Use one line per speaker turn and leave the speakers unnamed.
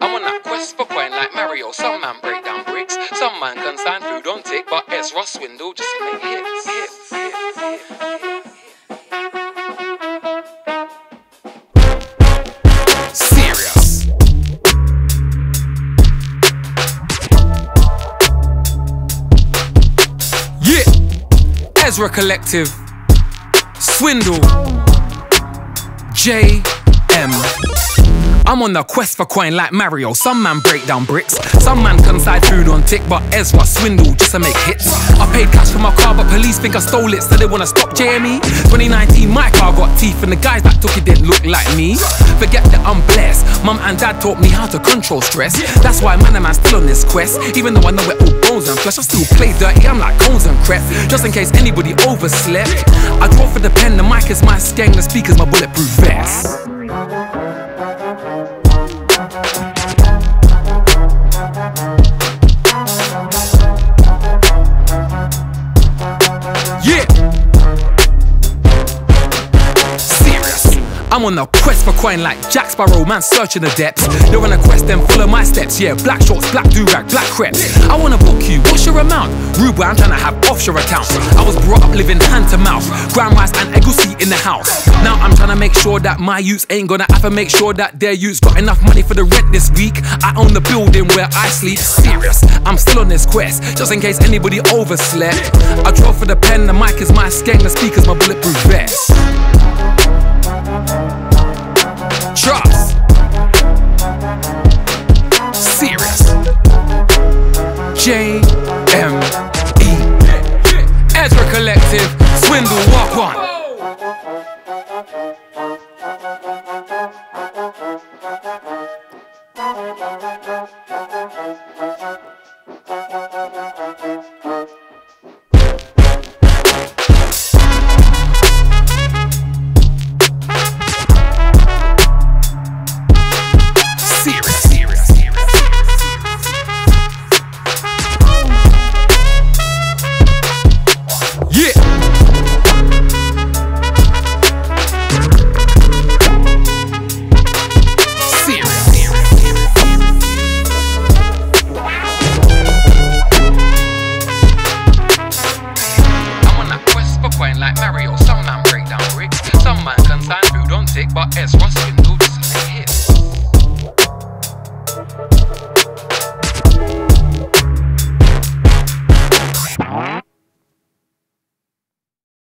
I'm on that quest for coin like Mario. Some man break down bricks, some man can sign food on tick, but it's Ezra swindle just make hits. hits, hits. Ezra Collective. Swindle. J M. I'm on the quest for coin like Mario. Some man break down bricks, some man consign food on tick, but Ezra swindle just to make hits. I paid cash for my car, but police think I stole it, so they wanna stop JME. 2019, my car got teeth, and the guys that took it didn't look like me. Forget that I'm blessed. Mum and dad taught me how to control stress. That's why man and man still on this quest. Even though I know we're all bones and flesh, I still play dirty. I'm like cones and crep. Just in case anybody overslept. I draw for the pen, the mic is my skeng, the speaker's my bulletproof vest. I'm on a quest for coin like Jack Sparrow, man searching the depths. You're on a quest, then follow my steps. Yeah, black shorts, black do-rag, black crepe. I wanna book you, what's your amount? Rude I'm trying to have offshore accounts. I was brought up living hand to mouth, grand rice and egusi in the house. Now I'm trying to make sure that my youths ain't gonna have to make sure that their youths got enough money for the rent this week. I own the building where I sleep. Serious, I'm still on this quest, just in case anybody overslept. I draw for the pen, the mic is my skeng, the speaker's my bulletproof vest. J M E. Ezra Collective. Swindle. Walk on. like Mario. Some man break down bricks, some man consign food on tick, but Ezra can do this and hit.